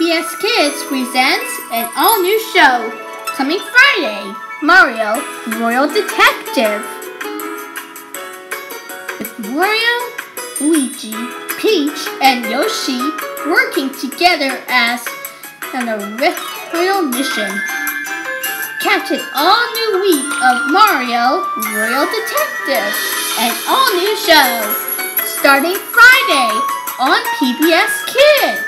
PBS Kids presents an all-new show coming Friday, Mario Royal Detective. With Mario, Luigi, Peach, and Yoshi working together as an royal mission. Catch an all-new week of Mario Royal Detective, an all-new show, starting Friday on PBS Kids.